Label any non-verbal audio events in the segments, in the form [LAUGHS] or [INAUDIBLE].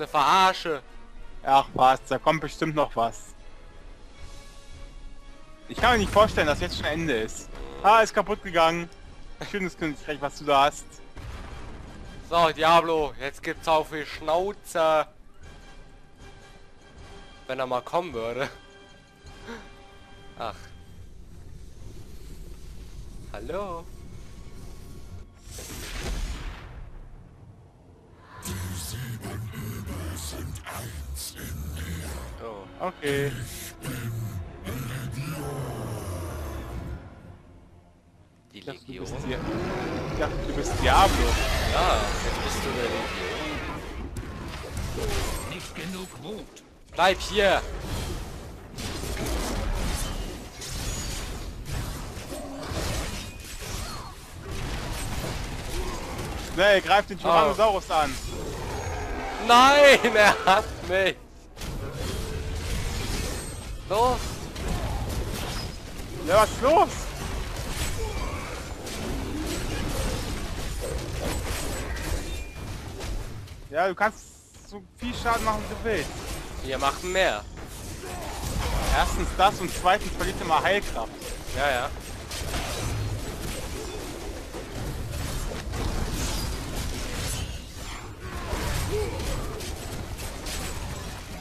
eine Verarsche. Ach was, da kommt bestimmt noch was. Ich kann mir nicht vorstellen, dass jetzt schon Ende ist. Ah, ist kaputt gegangen. Schönes Königreich, was du da hast. So, Diablo, jetzt gibt's auch viel Schnauze. Wenn er mal kommen würde. Ach. Hallo? Oh. Okay. Die Ich dachte, du Legion? bist, ich dachte, du bist Diablo. Ja, jetzt bist du der Legion. Nicht genug Mut. Bleib hier! Schnell, greif den Tyrannosaurus an. Nein, er hat mich! Los! Ja, was ist los? Ja, du kannst so viel Schaden machen, wie du willst. Wir machen mehr. Erstens das und zweitens verliert er mal Heilkraft. Ja, ja.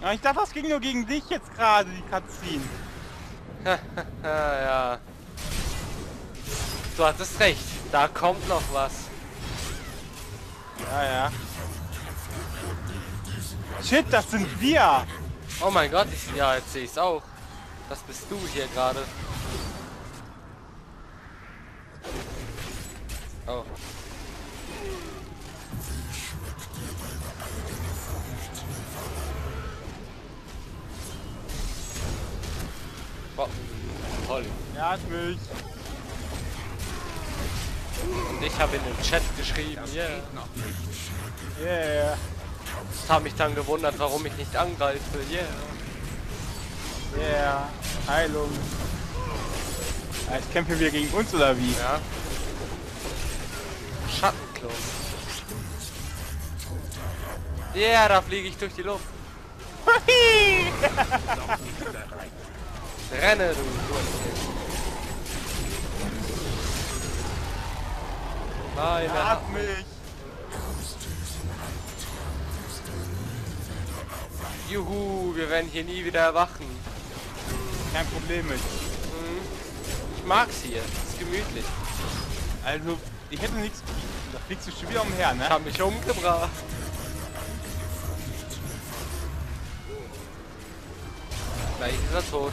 Ja, ich dachte, das ging nur gegen dich jetzt gerade, die Cutscene. [LAUGHS] Ja, ja. Du hattest recht. Da kommt noch was. Ja, ja. Shit, das sind wir! Oh mein Gott, ich, ja, jetzt sehe ich's auch. Das bist du hier gerade. Boah, toll. Er hat mich. Und ich habe in den Chat geschrieben, yeah. Yeah, Ich habe mich dann gewundert, warum ich nicht angreife, yeah. yeah. Heilung. Ja, Jetzt kämpfen wir gegen uns oder wie? Ja. Schattenklo. Yeah, da fliege ich durch die Luft. [LAUGHS] Renne, du. Nein, er hat mich. Juhu, wir werden hier nie wieder erwachen. Kein Problem mit. Ich mag's hier, ist gemütlich. Also, ich hätte nichts. Da fliegst du schon wieder umher, ne? Ich hab mich umgebracht. Gleich ist er tot.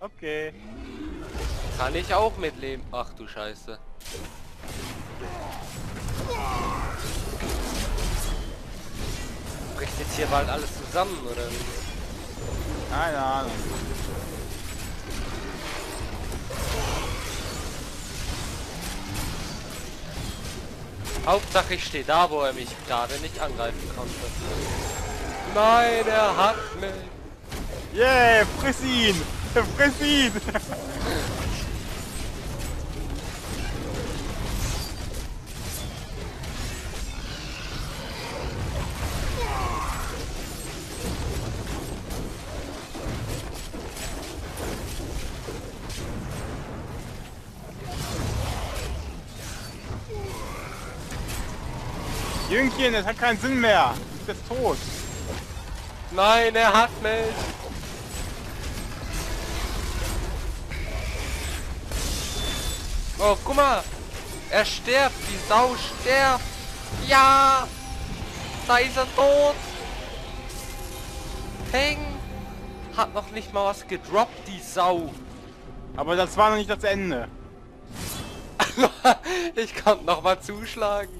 Okay. Kann ich auch mitleben. Ach du Scheiße. Bricht jetzt hier bald alles zusammen, oder wie? Keine Ahnung. Hauptsache ich stehe da, wo er mich gerade nicht angreifen konnte. Nein, er hat mich. Yeah, friss ihn! Friss ihn! Jüngchen, das hat keinen Sinn mehr. Du bist tot. Nein, er hat mich. Oh, guck mal. Er stirbt. Die Sau stirbt. Ja. Da ist er tot. Peng. Hat noch nicht mal was gedroppt, die Sau. Aber das war noch nicht das Ende. [LAUGHS] ich kann noch mal zuschlagen.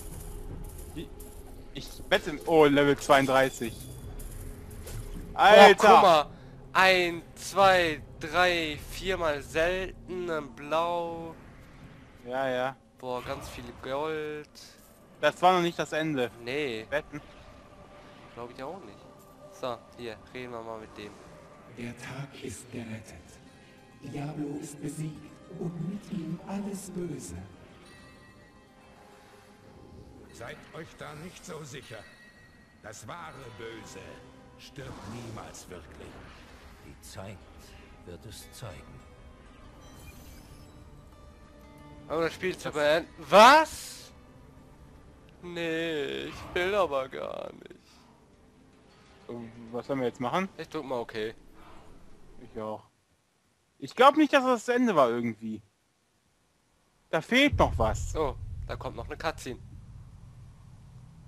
Ich wette... Oh, Level 32. Oh, Alter! guck mal. Ein, zwei, drei, viermal selten, Blau. Ja, ja. Boah, ganz viel Gold. Das war noch nicht das Ende. Nee, Wetten. glaube ich auch nicht. So, hier, reden wir mal mit dem. Der Tag ist gerettet. Diablo ist besiegt und mit ihm alles Böse. Seid euch da nicht so sicher. Das wahre Böse stirbt niemals wirklich. Die Zeit wird es zeigen. Aber das Spiel zu beenden. Was? Nee, ich will aber gar nicht. Was sollen wir jetzt machen? Ich drück mal okay. Ich auch. Ich glaube nicht, dass das das Ende war irgendwie. Da fehlt noch was. So, da kommt noch eine Cutscene.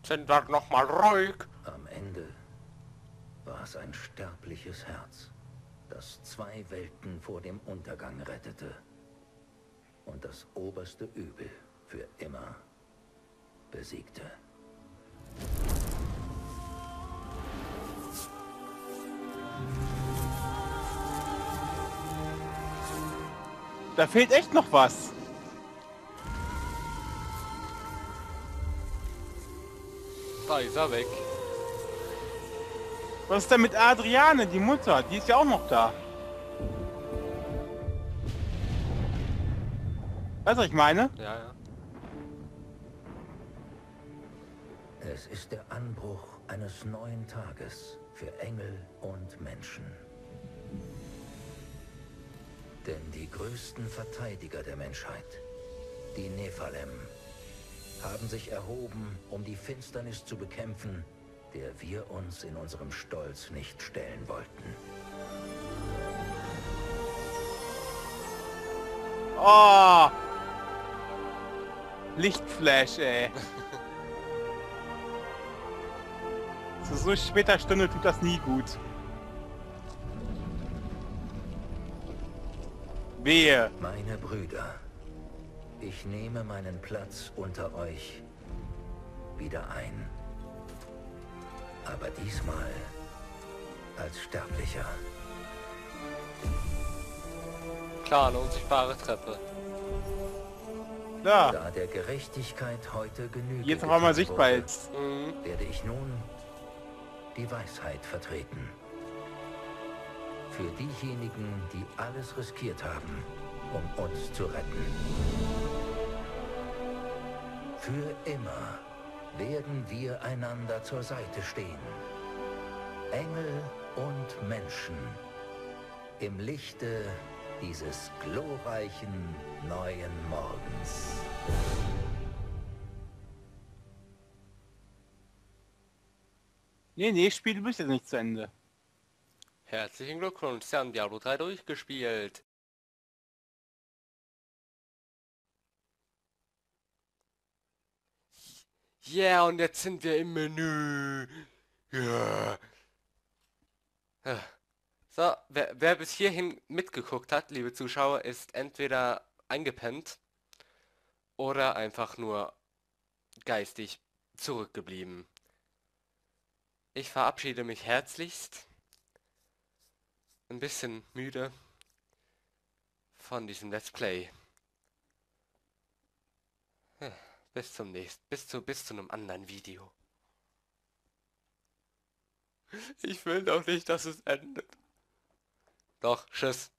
Sind wir noch mal ruhig? Am Ende war es ein sterbliches Herz, das zwei Welten vor dem Untergang rettete und das oberste Übel für immer besiegte. Da fehlt echt noch was. Da ist er weg. Was ist denn mit Adriane, die Mutter? Die ist ja auch noch da. Weißt du, was ich meine? Ja, ja. Es ist der Anbruch eines neuen Tages für Engel und Menschen. Denn die größten Verteidiger der Menschheit, die Nephalem, haben sich erhoben, um die Finsternis zu bekämpfen, der wir uns in unserem Stolz nicht stellen wollten. Oh! Lichtflash, ey. [LAUGHS] Zu so später Stunde tut das nie gut. Wehe. Meine Brüder, ich nehme meinen Platz unter euch wieder ein. Aber diesmal als Sterblicher. Klar, eine unsichtbare Treppe. Da. Da der Gerechtigkeit heute Genüge Jetzt einmal getan sichtbar wurde, jetzt. Mhm. werde ich nun die Weisheit vertreten. Für diejenigen, die alles riskiert haben, um uns zu retten. Für immer werden wir einander zur Seite stehen. Engel und Menschen. Im Lichte dieses glorreichen neuen Morgens. Nee, nee, Spiel, du bist jetzt nicht zu Ende. Herzlichen Glückwunsch, Sie haben Diablo 3 durchgespielt. Yeah, und jetzt sind wir im Menü. Ja. Ah. So, wer, wer bis hierhin mitgeguckt hat, liebe Zuschauer, ist entweder eingepennt oder einfach nur geistig zurückgeblieben. Ich verabschiede mich herzlichst ein bisschen müde von diesem Let's Play. Ja, Bis zum nächsten, bis zu, bis zu einem anderen Video. Ich will doch nicht, dass es endet. Doch, tschüss.